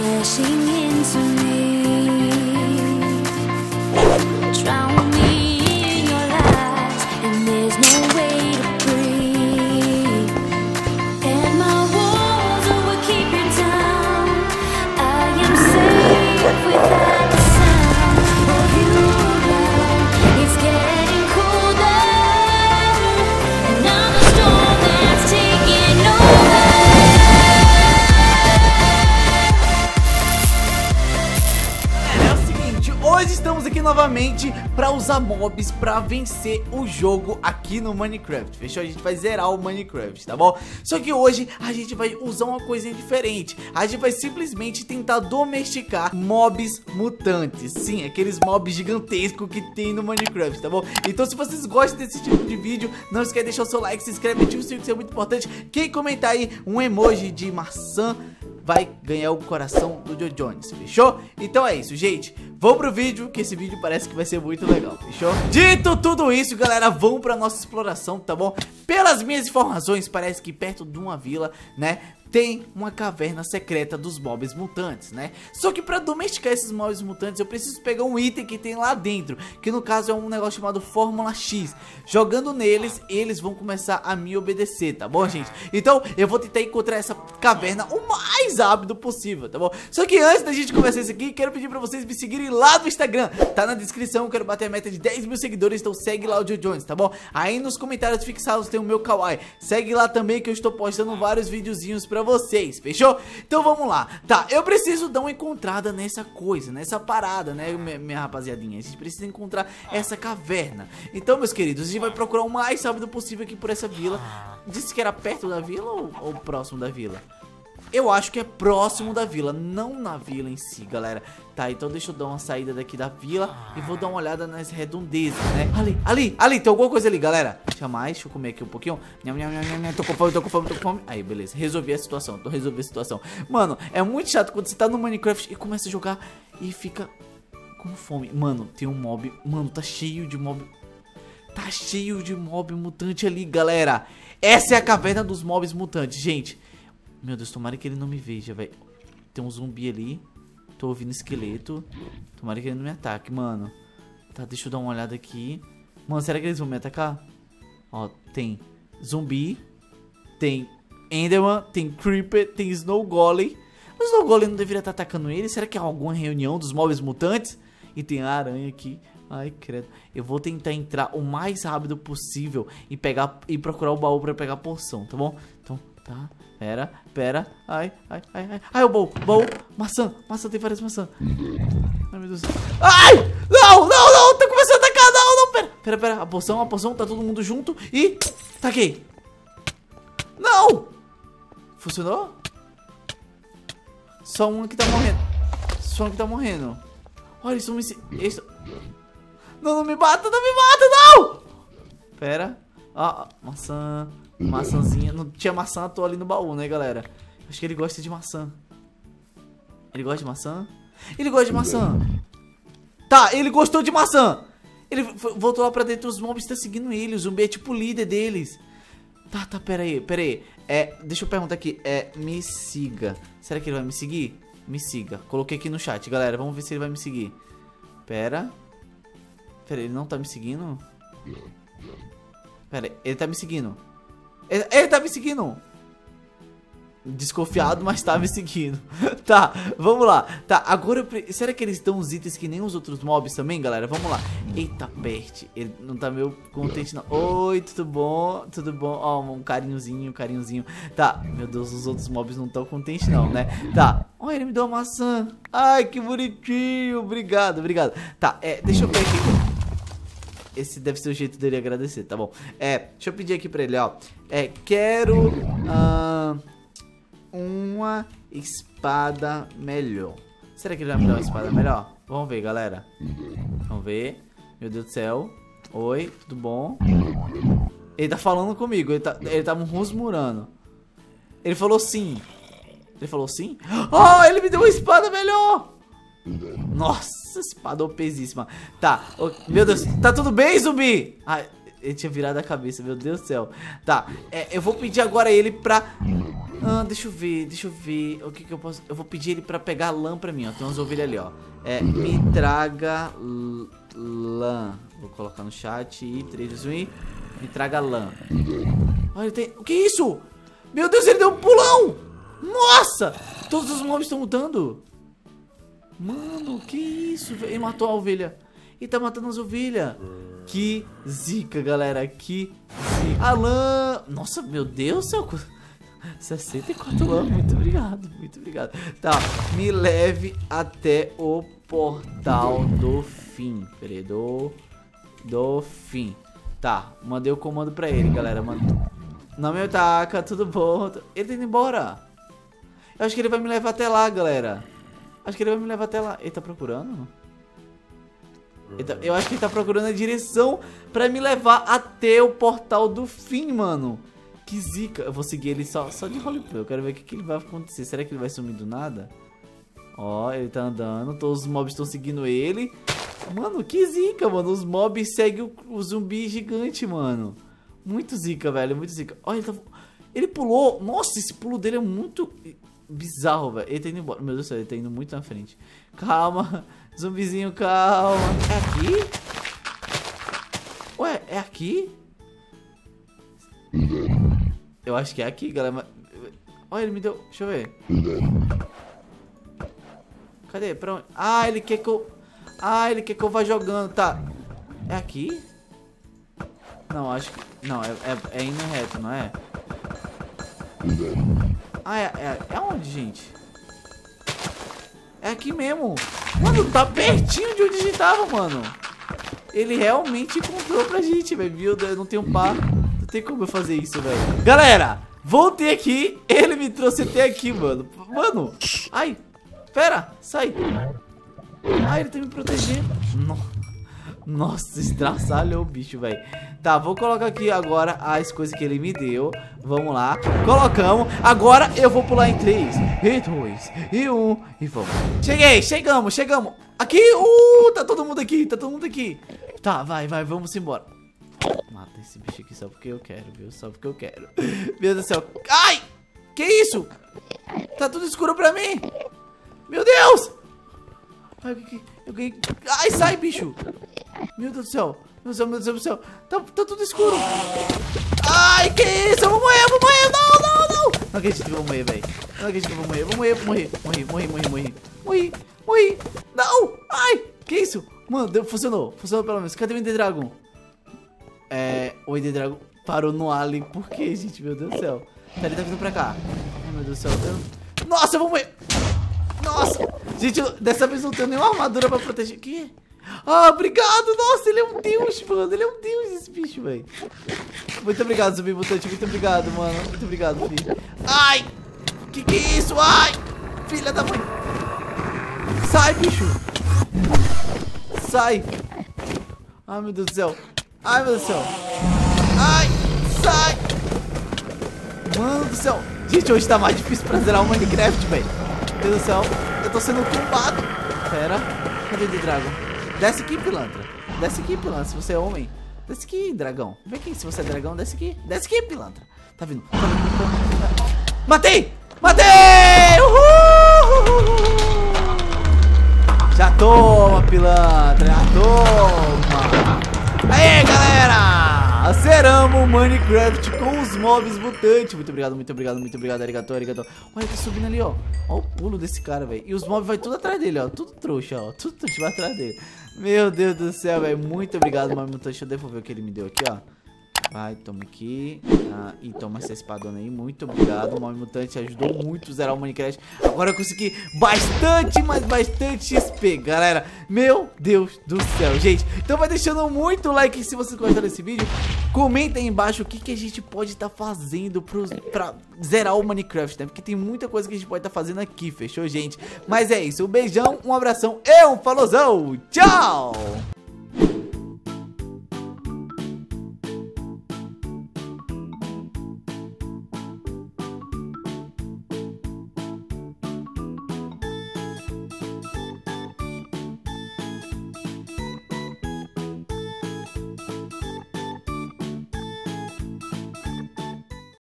crashing into me. Drown me in your lies, and there's no novamente pra usar mobs pra vencer o jogo aqui no Minecraft, fechou? A gente vai zerar o Minecraft, tá bom? Só que hoje a gente vai usar uma coisinha diferente, a gente vai simplesmente tentar domesticar mobs mutantes, sim, aqueles mobs gigantescos que tem no Minecraft, tá bom? Então se vocês gostam desse tipo de vídeo, não esquece de deixar o seu like, se inscreve, ativa o sininho que isso é muito importante, quem comentar aí um emoji de maçã vai ganhar o coração do Joe Jones, fechou? Então é isso, gente. Vamos pro vídeo, que esse vídeo parece que vai ser muito legal, fechou? Dito tudo isso, galera, vamos pra nossa exploração, tá bom? Pelas minhas informações, parece que perto de uma vila, né, tem uma caverna secreta dos mobs mutantes, né? Só que pra domesticar esses mobs mutantes, eu preciso pegar um item que tem lá dentro, que no caso é um negócio chamado Fórmula X. Jogando neles, eles vão começar a me obedecer, tá bom, gente? Então, eu vou tentar encontrar essa caverna o mais rápido possível, tá bom? Só que antes da gente começar isso aqui, quero pedir pra vocês me seguirem lá no Instagram. Tá na descrição, quero bater a meta de 10 mil seguidores, então segue lá o Joe Jones, tá bom? Aí nos comentários fixados tem o meu kawaii. Segue lá também que eu estou postando vários videozinhos pra vocês, fechou? Então vamos lá. Tá, eu preciso dar uma encontrada nessa coisa, nessa parada, né, minha, minha rapaziadinha? A gente precisa encontrar essa caverna. Então, meus queridos, a gente vai procurar o mais rápido possível aqui por essa vila. Disse que era perto da vila ou, ou próximo da vila? Eu acho que é próximo da vila, não na vila em si, galera. Tá, então deixa eu dar uma saída daqui da vila e vou dar uma olhada nas redondezas, né? Ali, ali, ali, tem alguma coisa ali, galera. Deixa mais, deixa eu comer aqui um pouquinho. Nham, nham, nham, nham. Tô com fome, tô com fome, tô com fome. Aí, beleza, resolvi a situação, tô resolvendo a situação. Mano, é muito chato quando você tá no Minecraft e começa a jogar e fica com fome. Mano, tem um mob, mano, tá cheio de mob Tá cheio de mob mutante ali, galera. Essa é a caverna dos mobs mutantes, gente. Meu Deus, tomara que ele não me veja, velho. Tem um zumbi ali. Tô ouvindo esqueleto. Tomara que ele não me ataque, mano. Tá, deixa eu dar uma olhada aqui. Mano, será que eles vão me atacar? Ó, tem zumbi. Tem Enderman. Tem Creeper. Tem Snow Golem. O Snow Golem não deveria estar atacando ele? Será que é alguma reunião dos mobs mutantes? E tem a aranha aqui. Ai, credo. Eu vou tentar entrar o mais rápido possível e pegar e procurar o baú pra pegar a poção, tá bom? Então, tá. Pera, pera. Ai, ai, ai, ai. Ai, o baú, baú. Maçã, maçã, tem várias maçãs. Ai, meu Deus. Ai! Não, não, não! Tá começando a atacar, não, não, pera. Pera, pera. A poção, a poção, tá todo mundo junto e... Taquei. Não! Funcionou? Só um que tá morrendo. Só um que tá morrendo. Olha, estão me... Não, não me mata, não me mata, não! Pera. Ó, ó, maçã. Maçãzinha. Não tinha maçã, tô ali no baú, né, galera? Acho que ele gosta de maçã. Ele gosta de maçã? Ele gosta de maçã. Tá, ele gostou de maçã. Ele voltou lá pra dentro, os mobs estão seguindo ele. O zumbi é tipo o líder deles. Tá, tá, pera aí, pera aí. É, deixa eu perguntar aqui. É, me siga. Será que ele vai me seguir? Me siga. Coloquei aqui no chat, galera. Vamos ver se ele vai me seguir. Pera. Pera, ele não tá me seguindo? Pera, ele tá me seguindo. Ele, ele tá me seguindo. Desconfiado, mas tá me seguindo. tá, vamos lá. Tá, agora pre... Será que eles dão os itens que nem os outros mobs também, galera? Vamos lá. Eita, Bert. Ele não tá meio contente, não. Oi, tudo bom? Tudo bom? Ó, um carinhozinho, um carinhozinho. Tá, meu Deus, os outros mobs não estão contentes, não, né? Tá. Ó, ele me deu uma maçã. Ai, que bonitinho. Obrigado, obrigado. Tá, é, deixa eu ver aqui. Esse deve ser o jeito dele agradecer, tá bom? É, deixa eu pedir aqui pra ele, ó. É, quero ah, uma espada melhor. Será que ele vai me dar uma espada melhor? Vamos ver, galera. Vamos ver. Meu Deus do céu. Oi, tudo bom? Ele tá falando comigo, ele tá, ele tá murmurando. Ele falou sim. Ele falou sim? Oh, ele me deu uma espada melhor! Nossa, espada pesíssima. Tá, ô, meu Deus, tá tudo bem, zumbi? Ai, ele tinha virado a cabeça, meu Deus do céu. Tá, é, eu vou pedir agora ele pra Ah, deixa eu ver, deixa eu ver. O que que eu posso. Eu vou pedir ele pra pegar lã pra mim, ó. Tem umas ovelhas ali, ó. É, me traga lã. Vou colocar no chat. E 3, 2, 1 e. Me traga lã. Olha, ele tem. O que é isso? Meu Deus, ele deu um pulão! Nossa! Todos os mobs estão lutando. Mano, que isso? velho? Ele matou a ovelha. Ele tá matando as ovelhas. Que zica, galera. Que zica. Alan! Nossa, meu Deus do céu. 64 anos, muito obrigado, muito obrigado. Tá, me leve até o portal do fim. Peraí, do, do fim. Tá, mandei o comando pra ele, galera. Mand... Não me ataca, tudo bom. Ele tá indo embora. Eu acho que ele vai me levar até lá, galera. Acho que ele vai me levar até lá. Ele tá procurando? Tá- Eu acho que ele tá procurando a direção pra me levar até o portal do fim, mano. Que zica. Eu vou seguir ele só, só de roleplay. Eu quero ver o que, que ele vai acontecer. Será que ele vai sumir do nada? Ó, ele tá andando. Todos os mobs estão seguindo ele. Mano, que zica, mano. Os mobs seguem o, o zumbi gigante, mano. Muito zica, velho. Muito zica. Olha, ele, tá... ele pulou. Nossa, esse pulo dele é muito bizarro, velho. Ele tá indo embora. Meu Deus do céu, ele tá indo muito na frente. Calma. Zumbizinho, calma. É aqui? Ué, é aqui? Eu acho que é aqui, galera. Olha, ele me deu. Deixa eu ver. Cadê? Pra onde? Ah, ele quer que eu. Ah, ele quer que eu vá jogando. Tá. É aqui? Não, acho que. Não, é, é, é indo reto, não é? Ah, é, é, é onde, gente? É aqui mesmo. Mano, tá pertinho de onde a gente tava, mano. Ele realmente encontrou pra gente, velho. Viu? Eu não tenho par. Não tem como eu fazer isso, velho. Galera, voltei aqui. Ele me trouxe até aqui, mano. Mano. Ai. Pera. Sai. Ai, ele tá me protegendo. No- Nossa, estraçalhou o bicho, velho. Tá, vou colocar aqui agora as coisas que ele me deu. Vamos lá. Colocamos. Agora eu vou pular em 3, e 2, e 1. E vamos. Cheguei, chegamos, chegamos. Aqui, uh, tá todo mundo aqui, tá todo mundo aqui. Tá, vai, vai, vamos embora. Mata esse bicho aqui só porque eu quero, viu? Só porque eu quero. Meu Deus do céu. Ai! Que isso? Tá tudo escuro pra mim. Meu Deus! Ai, eu ganhei. Ai, sai, bicho! Meu Deus do céu! Meu Deus do céu, meu Deus do céu! Tá, tá tudo escuro! Ai, que isso? Eu vou morrer, eu vou morrer! Não, não, não! Não acredito que eu vou morrer, velho. Não acredito que eu vou morrer. Eu vou morrer, vou morrer. Morri, morri, morri, morri. Morri, morri. Não! Ai! Que isso? Mano, deu, funcionou. Funcionou pelo menos. Cadê o Ender Dragon? É. O Ender Dragon parou no Alien. Por quê, gente? Meu Deus do céu. Tá, ele tá vindo pra cá. Ai, meu Deus do céu. Eu... Nossa, eu vou morrer! Nossa! Gente, eu, dessa vez não tenho nenhuma armadura pra proteger. Que? Ah, obrigado! Nossa, ele é um deus, mano. Ele é um deus, esse bicho, velho. Muito obrigado, zumbi mutante. Muito obrigado, mano. Muito obrigado, filho. Ai! Que que é isso? Ai! Filha da mãe! Sai, bicho! Sai! Ai, meu Deus do céu! Ai, meu Deus do céu! Ai! Sai! Mano do céu! Gente, hoje tá mais difícil pra zerar o Minecraft, velho. Meu Deus do céu! Eu tô sendo tombado! Pera, cadê o Dragon? Desce aqui, pilantra! Desce aqui, pilantra, se você é homem. Desce aqui, dragão. Vem aqui, se você é dragão, desce aqui. Desce aqui, pilantra. Tá vindo. Tá tá vindo. Matei! Matei! Uhul! Já toma, pilantra! Já toma! Aê, galera! Zeramos o Minecraft com os mobs mutantes. Muito obrigado, muito obrigado, muito obrigado, arigato, arigato. Olha, tá subindo ali, ó. Olha o pulo desse cara, velho. E os mobs vai tudo atrás dele, ó. Tudo trouxa, ó. Tudo trouxa vai atrás dele. Meu Deus do céu, velho. Muito obrigado, mob mutante. Deixa eu devolver o que ele me deu aqui, ó. Vai, toma aqui. Ah, e toma essa espadona aí. Muito obrigado. O Mob Mutante ajudou muito a zerar o Minecraft. Agora eu consegui bastante, mas bastante XP, galera. Meu Deus do céu, gente. Então vai deixando muito like se vocês gostaram desse vídeo. Comenta aí embaixo o que, que a gente pode estar fazendo pros, pra zerar o Minecraft, né? Porque tem muita coisa que a gente pode estar fazendo aqui, fechou, gente? Mas é isso. Um beijão, um abração e um falozão. Tchau!